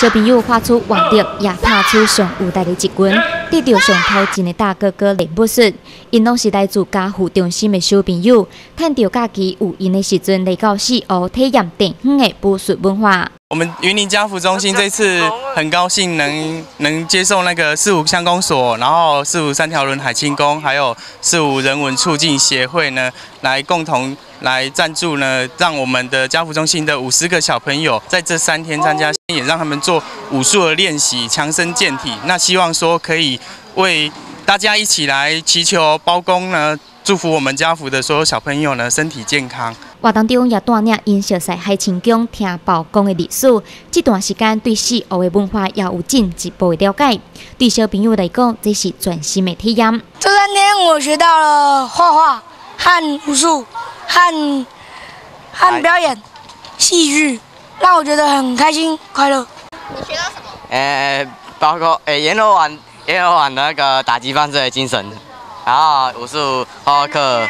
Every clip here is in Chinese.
小朋友画出活力，也拍出上舞台的一群，得到上头前的大哥哥礼物时，因拢是来自家父中心的小朋友，趁着假期有闲的时阵来到四湖体验地方的武术文化。我们云林家福中心这次很高兴能能接受那个四五乡公所，然后四五三条轮海清宫，还有四五人文促进协会呢，来共同来赞助呢，让我们的家福中心的五十个小朋友在这三天参加，也让他们做武术的练习，强身健体。那希望说可以为大家一起来祈求包公呢，祝福我们家福的所有小朋友呢身体健康。活动中也带领因小赛海清宫听包公的历史，这段时间对四湖的文化也有进一步的了解。对小朋友来讲，这是全新的体验。这三天我学到了画画、和武术、和和表演、戏剧，让我觉得很开心快乐。你学到什么？呃，包括呃阎罗王阎罗王的那个打击犯罪的精神，然后武术、画画课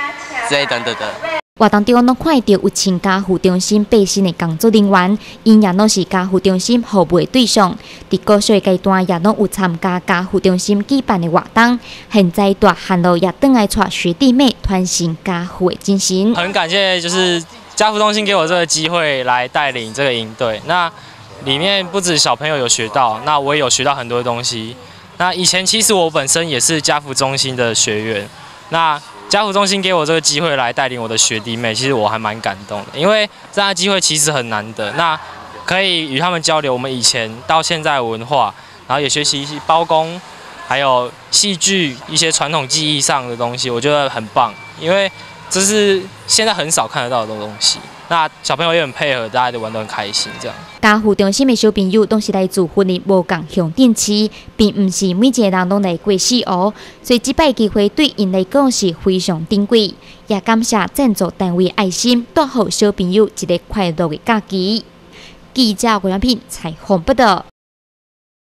之类等等的。活动中，拢看到有请家护中心背心的工作人员，因也拢是家护中心服务的对象。伫高小阶段，也拢有参加家护中心举办的活动。现在大汉路也等来带学弟妹传承家护的精神。很感谢，就是家福中心给我这个机会来带领这个营队。那里面不止小朋友有学到，那我也有学到很多东西。那以前其实我本身也是家福中心的学员。那家福中心给我这个机会来带领我的学弟妹，其实我还蛮感动的，因为这样的机会其实很难得。那可以与他们交流我们以前到现在文化，然后也学习一些包公，还有戏剧一些传统技艺上的东西，我觉得很棒，因为这是现在很少看得到的东西。那小朋友也很配合，大家都玩得很开心。这样，家父中心的小朋友都是来自婚礼无共乡镇市，并不是每一个人都来过四湖，所以这摆机会对因来讲是非常珍贵。也感谢赞助单位爱心，带好小朋友一个快乐的。假期。记者郭良平采访报道。